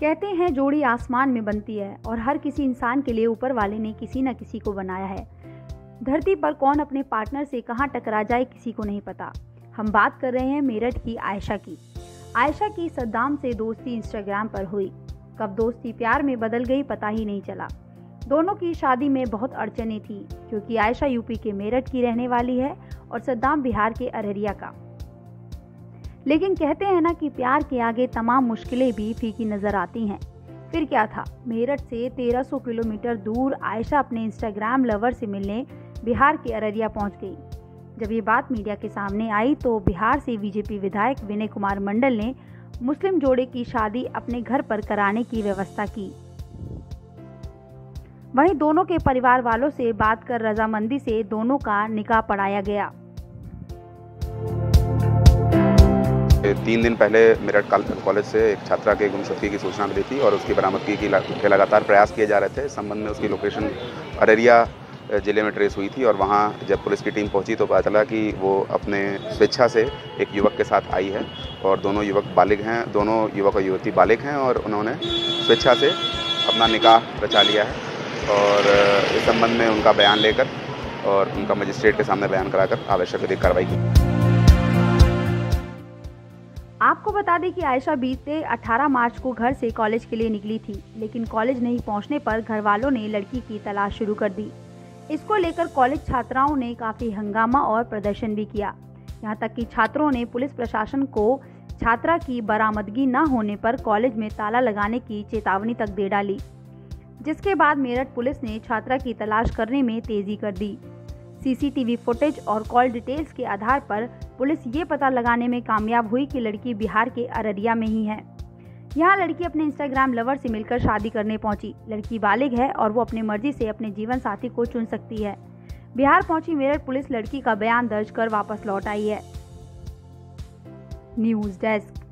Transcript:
कहते हैं, जोड़ी आसमान में बनती है और हर किसी इंसान के लिए ऊपर वाले ने किसी न किसी को बनाया है। धरती पर कौन अपने पार्टनर से कहाँ टकरा जाए किसी को नहीं पता। हम बात कर रहे हैं मेरठ की आयशा की। आयशा की सद्दाम से दोस्ती इंस्टाग्राम पर हुई। कब दोस्ती प्यार में बदल गई पता ही नहीं चला। दोनों की शादी में बहुत अड़चने थी, क्योंकि आयशा यूपी के मेरठ की रहने वाली है और सद्दाम बिहार के अररिया का। लेकिन कहते हैं ना कि प्यार के आगे तमाम मुश्किलें भी फीकी नज़र आती हैं। फिर क्या था? मेरठ से 1300 किलोमीटर दूर आयशा अपने इंस्टाग्राम लवर से मिलने बिहार के अररिया पहुँच गई। जब ये बात मीडिया के सामने आई तो बिहार से बीजेपी विधायक विनय कुमार मंडल ने मुस्लिम जोड़े की शादी अपने घर पर कराने की व्यवस्था की। वहीं दोनों के परिवार वालों से बात कर रजामंदी से दोनों का निकाह पढ़ाया गया। तीन दिन पहले मेरठ कॉलेज से एक छात्रा के गुमशुदगी की सूचना मिली थी और उसकी बरामदगी की के लगातार प्रयास किए जा रहे थे। इस संबंध में उसकी लोकेशन अररिया ज़िले में ट्रेस हुई थी और वहाँ जब पुलिस की टीम पहुँची तो पता चला कि वो अपने स्वेच्छा से एक युवक के साथ आई है और दोनों युवक बालिग हैं। दोनों युवक और युवती बालिग हैं और उन्होंने स्वेच्छा से अपना निकाह रचा लिया है और इस संबंध में उनका बयान लेकर और उनका मजिस्ट्रेट के सामने बयान कराकर आवश्यक कार्रवाई की। आपको बता दें कि आयशा बीते 18 मार्च को घर से कॉलेज के लिए निकली थी, लेकिन कॉलेज नहीं पहुँचने पर घर वालों ने लड़की की तलाश शुरू कर दी। इसको लेकर कॉलेज छात्राओं ने काफ़ी हंगामा और प्रदर्शन भी किया। यहाँ तक कि छात्रों ने पुलिस प्रशासन को छात्रा की बरामदगी न होने पर कॉलेज में ताला लगाने की चेतावनी तक दे डाली, जिसके बाद मेरठ पुलिस ने छात्रा की तलाश करने में तेज़ी कर दी। सीसीटीवी फुटेज और कॉल डिटेल्स के आधार पर पुलिस ये पता लगाने में कामयाब हुई कि लड़की बिहार के अररिया में ही है। यहाँ लड़की अपने इंस्टाग्राम लवर से मिलकर शादी करने पहुँची। लड़की बालिग है और वो अपनी मर्ज़ी से अपने जीवन साथी को चुन सकती है। बिहार पहुँची मेरठ पुलिस लड़की का बयान दर्ज कर वापस लौट आई है। News desk.